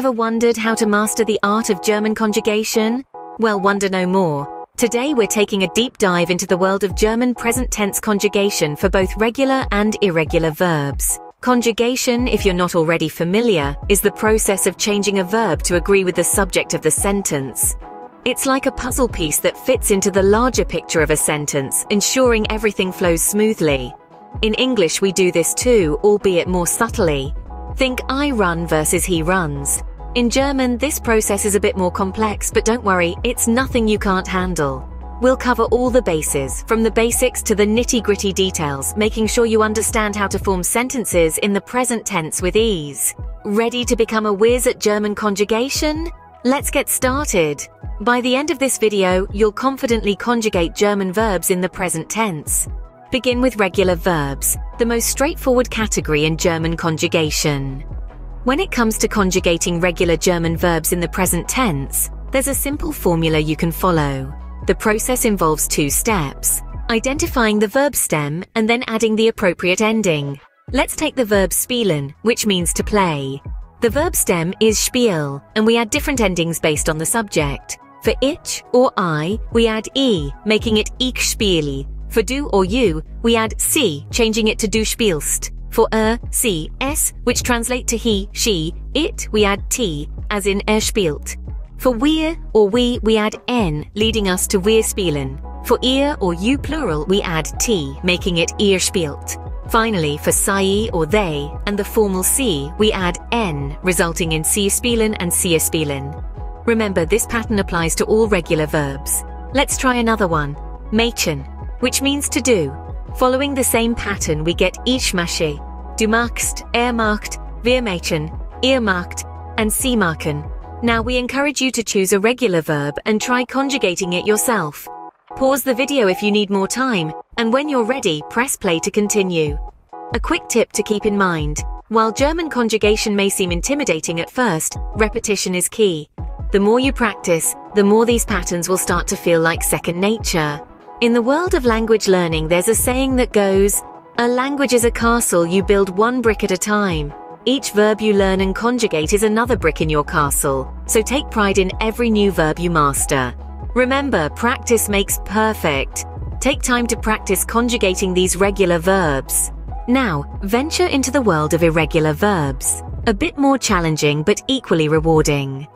Ever wondered how to master the art of German conjugation? Well, wonder no more. Today we're taking a deep dive into the world of German present tense conjugation for both regular and irregular verbs. Conjugation, if you're not already familiar, is the process of changing a verb to agree with the subject of the sentence. It's like a puzzle piece that fits into the larger picture of a sentence, ensuring everything flows smoothly. In English, we do this too, albeit more subtly. Think I run versus he runs. In German, this process is a bit more complex, but don't worry, it's nothing you can't handle. We'll cover all the bases, from the basics to the nitty gritty details, making sure you understand how to form sentences in the present tense with ease. Ready to become a whiz at German conjugation? Let's get started. By the end of this video, you'll confidently conjugate German verbs in the present tense. Begin with regular verbs, the most straightforward category in German conjugation. When it comes to conjugating regular German verbs in the present tense, there's a simple formula you can follow. The process involves two steps, identifying the verb stem and then adding the appropriate ending. Let's take the verb spielen, which means to play. The verb stem is spiel, and we add different endings based on the subject. For ich or I, we add e, making it ich spiele, for du or you, we add sie, changing it to du spielst. For er, sie, es, which translate to he, she, it, we add t, as in er spielt. For wir or we, we add n, leading us to wir spielen. For ihr or you plural, we add t, making it ihr spielt. Finally, for sie or they, and the formal sie, we add n, resulting in sie spielen and sie spielen. Remember, this pattern applies to all regular verbs. Let's try another one. machen, which means to do. Following the same pattern, we get ich mache, du machst, er macht, and sie machen. Now we encourage you to choose a regular verb and try conjugating it yourself. Pause the video if you need more time, and when you're ready, press play to continue. A quick tip to keep in mind. While German conjugation may seem intimidating at first, repetition is key. The more you practice, the more these patterns will start to feel like second nature. In the world of language learning, there's a saying that goes, a language is a castle you build one brick at a time. Each verb you learn and conjugate is another brick in your castle, so take pride in every new verb you master. Remember, practice makes perfect. Take time to practice conjugating these regular verbs. Now, venture into the world of irregular verbs. A bit more challenging but equally rewarding.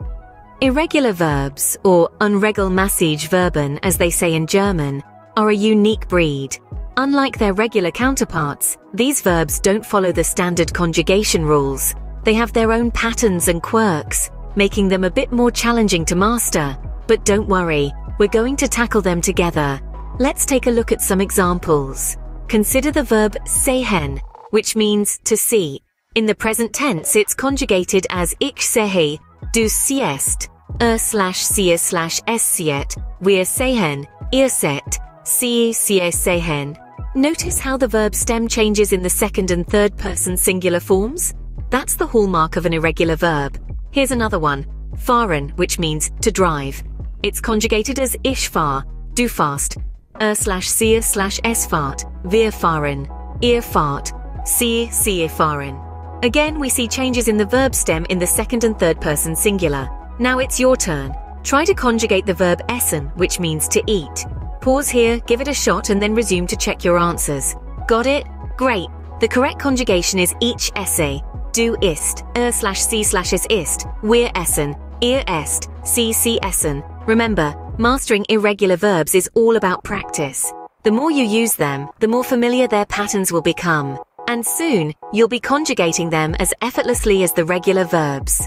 Irregular verbs, or unregelmäßig Verben as they say in German, are a unique breed. Unlike their regular counterparts, these verbs don't follow the standard conjugation rules. They have their own patterns and quirks, making them a bit more challenging to master. But don't worry, we're going to tackle them together. Let's take a look at some examples. Consider the verb sehen, which means to see. In the present tense, it's conjugated as ich sehe, du siehst, er slash sie slash es sieht, wir sehen, ihr seht, sehen. Notice how the verb stem changes in the second and third person singular forms? That's the hallmark of an irregular verb. Here's another one. Fahren, which means to drive. It's conjugated as ich fahr, du fast, er slash sie slash es fahrt, wir fahren, ihr fahrt, sie, fahren. Again, we see changes in the verb stem in the second and third person singular. Now it's your turn. Try to conjugate the verb essen, which means to eat. Pause here, give it a shot, and then resume to check your answers. Got it? Great. The correct conjugation is ich esse. Du isst, er slash sie slash is ist, wir essen, ihr esst, sie sie essen. Remember, mastering irregular verbs is all about practice. The more you use them, the more familiar their patterns will become. And soon, you'll be conjugating them as effortlessly as the regular verbs.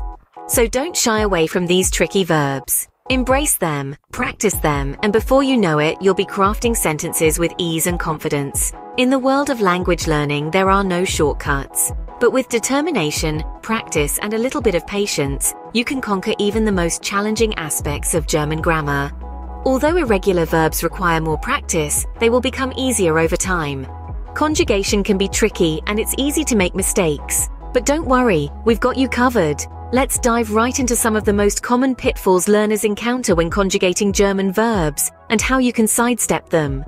So don't shy away from these tricky verbs. Embrace them, practice them, and before you know it, you'll be crafting sentences with ease and confidence. In the world of language learning, there are no shortcuts. But with determination, practice, and a little bit of patience, you can conquer even the most challenging aspects of German grammar. Although irregular verbs require more practice, they will become easier over time. Conjugation can be tricky and it's easy to make mistakes. But don't worry, we've got you covered. Let's dive right into some of the most common pitfalls learners encounter when conjugating German verbs and how you can sidestep them.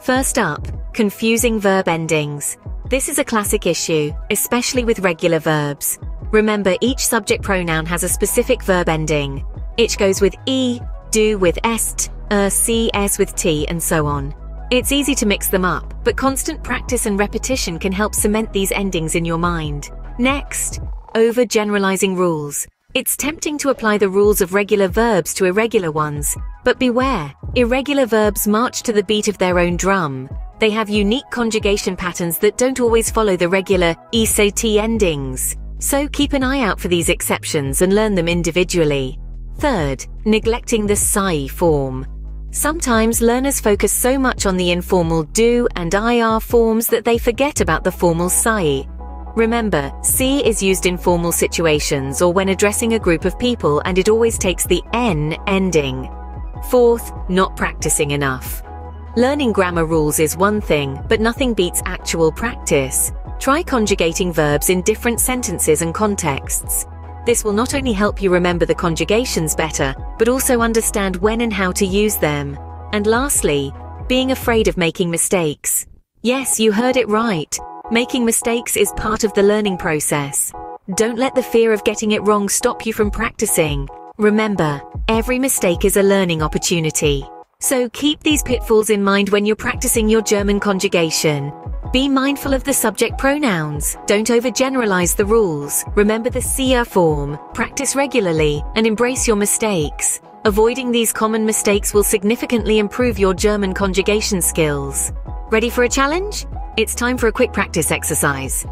First up, confusing verb endings. This is a classic issue, especially with regular verbs. Remember, each subject pronoun has a specific verb ending. It goes with e, do with est, er, c, s with t, and so on. It's easy to mix them up, but constant practice and repetition can help cement these endings in your mind. Next, overgeneralizing rules. It's tempting to apply the rules of regular verbs to irregular ones, but beware, irregular verbs march to the beat of their own drum. They have unique conjugation patterns that don't always follow the regular ESAT endings. So keep an eye out for these exceptions and learn them individually. Third, neglecting the Sie form. Sometimes learners focus so much on the informal do and IR forms that they forget about the formal psi. Remember, C is used in formal situations or when addressing a group of people and it always takes the N ending. Fourth, not practicing enough. Learning grammar rules is one thing, but nothing beats actual practice. Try conjugating verbs in different sentences and contexts. This will not only help you remember the conjugations better, but also understand when and how to use them. And lastly, being afraid of making mistakes. Yes, you heard it right. Making mistakes is part of the learning process. Don't let the fear of getting it wrong stop you from practicing. Remember, every mistake is a learning opportunity. So keep these pitfalls in mind when you're practicing your German conjugation. Be mindful of the subject pronouns. Don't overgeneralize the rules. Remember the Sie form. Practice regularly and embrace your mistakes. Avoiding these common mistakes will significantly improve your German conjugation skills. Ready for a challenge? It's time for a quick practice exercise.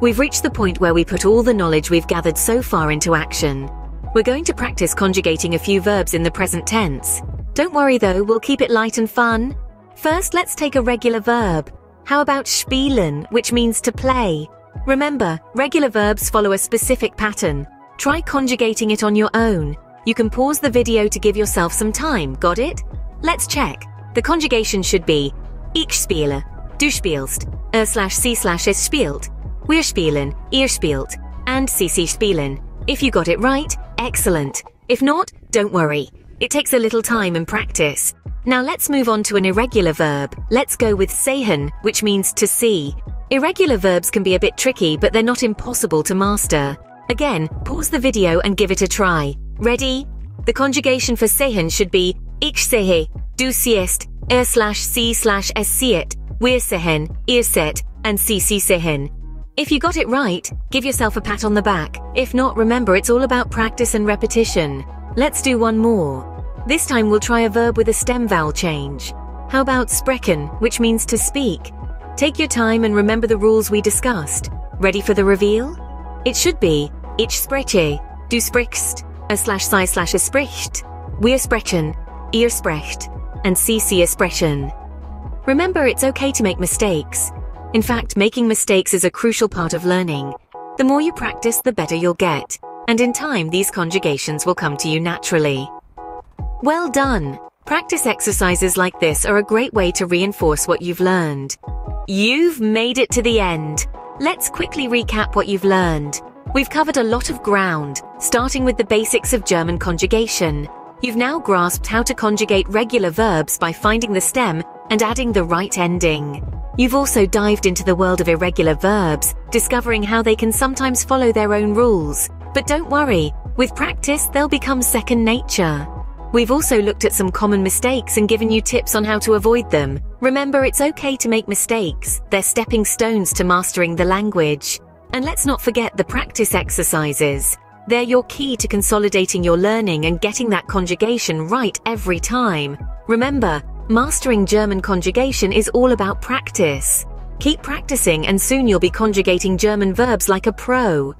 We've reached the point where we put all the knowledge we've gathered so far into action. We're going to practice conjugating a few verbs in the present tense. Don't worry though, we'll keep it light and fun. First, let's take a regular verb. How about spielen, which means to play? Remember, regular verbs follow a specific pattern. Try conjugating it on your own. You can pause the video to give yourself some time, got it? Let's check. The conjugation should be Ich spiele, Du spielst, er slash sie slash es spielt, wir spielen, ihr spielt, and sie spielen. If you got it right, excellent. If not, don't worry. It takes a little time and practice. Now let's move on to an irregular verb. Let's go with sehen, which means to see. Irregular verbs can be a bit tricky, but they're not impossible to master. Again, pause the video and give it a try. Ready? The conjugation for sehen should be ich sehe, du siehst, er slash sie slash es sieht, wir sehen, ihr seht, and CC sehen. If you got it right, give yourself a pat on the back. If not, remember it's all about practice and repetition. Let's do one more. This time we'll try a verb with a stem vowel change. How about sprechen, which means to speak? Take your time and remember the rules we discussed. Ready for the reveal? It should be Ich spreche, du sprichst, a slash sei slash es spricht, wir sprechen, ihr sprecht, and CC sprechen. Remember, it's okay to make mistakes. In fact, making mistakes is a crucial part of learning. The more you practice, the better you'll get. And in time, these conjugations will come to you naturally. Well done! Practice exercises like this are a great way to reinforce what you've learned. You've made it to the end. Let's quickly recap what you've learned. We've covered a lot of ground, starting with the basics of German conjugation. You've now grasped how to conjugate regular verbs by finding the stem and adding the right ending. You've also dived into the world of irregular verbs, discovering how they can sometimes follow their own rules. But don't worry, with practice, they'll become second nature. We've also looked at some common mistakes and given you tips on how to avoid them. Remember, it's okay to make mistakes. They're stepping stones to mastering the language. And let's not forget the practice exercises. They're your key to consolidating your learning and getting that conjugation right every time. Remember, Mastering German conjugation is all about practice. Keep practicing and soon you'll be conjugating German verbs like a pro.